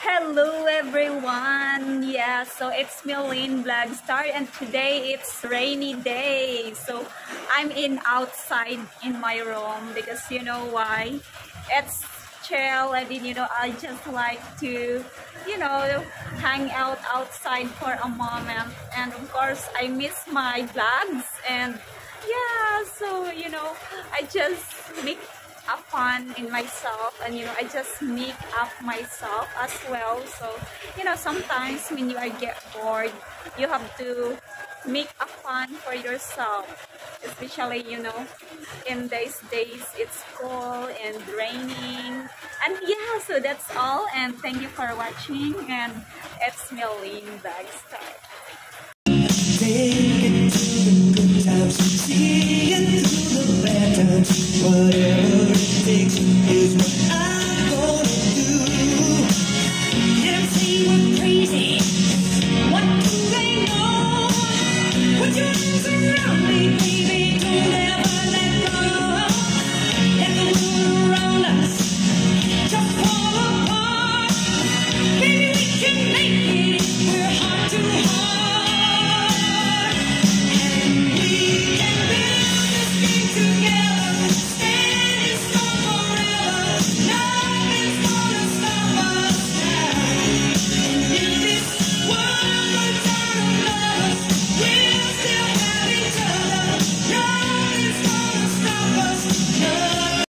Hello everyone! Yeah, so it's me Lynn Vlogstar and today it's rainy day. So I'm in outside in my room because you know why? It's chill and you know I just like to you know hang out outside for a moment and of course I miss my vlogs and yeah so you know I just make a fun in myself and you know I just make up myself as well. So you know sometimes when you are get bored you have to make a fun for yourself especially you know in these days it's cold and raining. And yeah so that's all. And thank you for watching. And it's Millie Vlogstar See the better, whatever it takes. reason